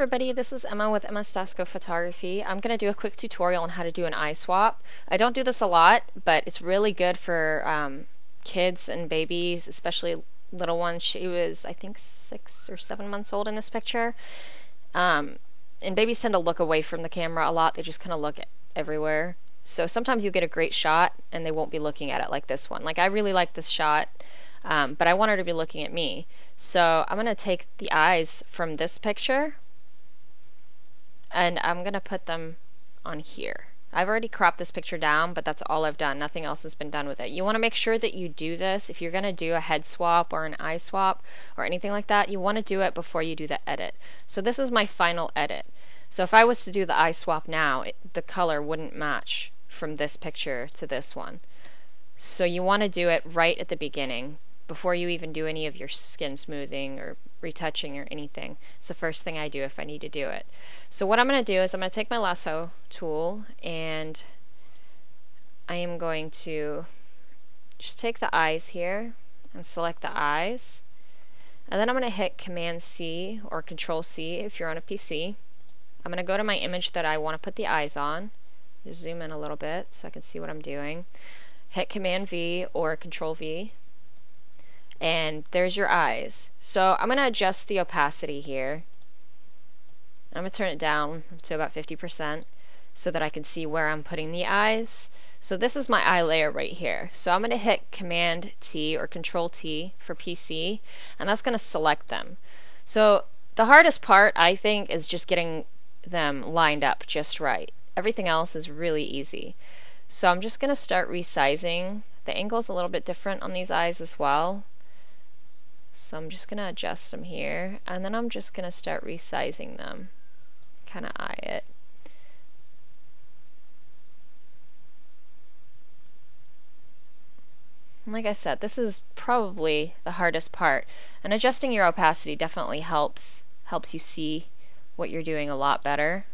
everybody, this is Emma with Emma Stasko Photography. I'm going to do a quick tutorial on how to do an eye swap. I don't do this a lot, but it's really good for um, kids and babies, especially little ones. She was, I think, six or seven months old in this picture. Um, and babies tend to look away from the camera a lot. They just kind of look everywhere. So sometimes you get a great shot and they won't be looking at it like this one. Like I really like this shot, um, but I want her to be looking at me. So I'm going to take the eyes from this picture and I'm to put them on here. I've already cropped this picture down, but that's all I've done. Nothing else has been done with it. You want to make sure that you do this. If you're going to do a head swap or an eye swap or anything like that, you want to do it before you do the edit. So this is my final edit. So if I was to do the eye swap now, it, the color wouldn't match from this picture to this one. So you want to do it right at the beginning before you even do any of your skin smoothing or retouching or anything. It's the first thing I do if I need to do it. So what I'm going to do is I'm going to take my lasso tool and I am going to just take the eyes here and select the eyes. And then I'm going to hit Command C or Control C if you're on a PC. I'm going to go to my image that I want to put the eyes on. Just zoom in a little bit so I can see what I'm doing. Hit Command V or Control V and there's your eyes. So I'm going to adjust the opacity here. I'm going to turn it down to about 50% so that I can see where I'm putting the eyes. So this is my eye layer right here. So I'm going to hit Command T or Control T for PC and that's going to select them. So the hardest part I think is just getting them lined up just right. Everything else is really easy. So I'm just going to start resizing. The angle is a little bit different on these eyes as well. So I'm just going to adjust them here, and then I'm just going to start resizing them. Kind of eye it. like I said, this is probably the hardest part. And adjusting your opacity definitely helps helps you see what you're doing a lot better.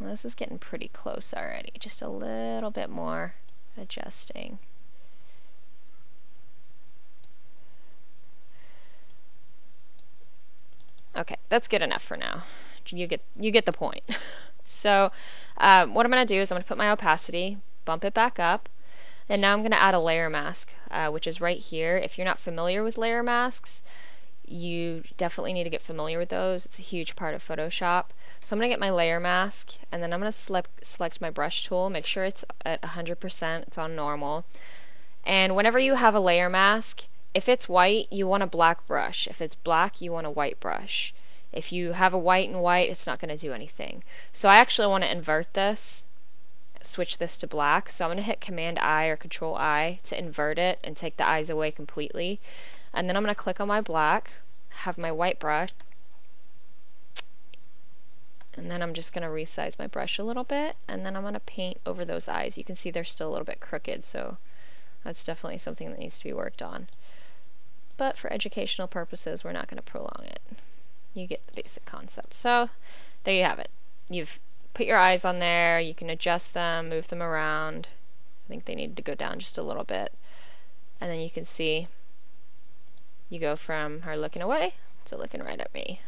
Well, this is getting pretty close already. Just a little bit more adjusting. Okay, that's good enough for now. You get you get the point. so um, what I'm going to do is I'm going to put my opacity, bump it back up, and now I'm going to add a layer mask, uh, which is right here. If you're not familiar with layer masks, you definitely need to get familiar with those. It's a huge part of Photoshop. So I'm going to get my layer mask, and then I'm going to select, select my brush tool, make sure it's at 100%, it's on normal. And whenever you have a layer mask, if it's white, you want a black brush. If it's black, you want a white brush. If you have a white and white, it's not going to do anything. So I actually want to invert this, switch this to black. So I'm going to hit Command I or Control I to invert it and take the eyes away completely. And then I'm going to click on my black, have my white brush, and then I'm just going to resize my brush a little bit, and then I'm going to paint over those eyes. You can see they're still a little bit crooked, so that's definitely something that needs to be worked on but for educational purposes, we're not going to prolong it. You get the basic concept. So, there you have it. You've put your eyes on there, you can adjust them, move them around. I think they need to go down just a little bit. And then you can see you go from her looking away to looking right at me.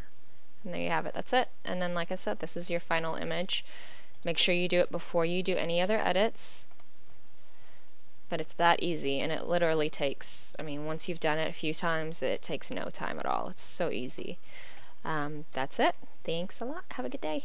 And there you have it. That's it. And then, like I said, this is your final image. Make sure you do it before you do any other edits but it's that easy and it literally takes i mean once you've done it a few times it takes no time at all. It's so easy. Um, that's it. Thanks a lot. Have a good day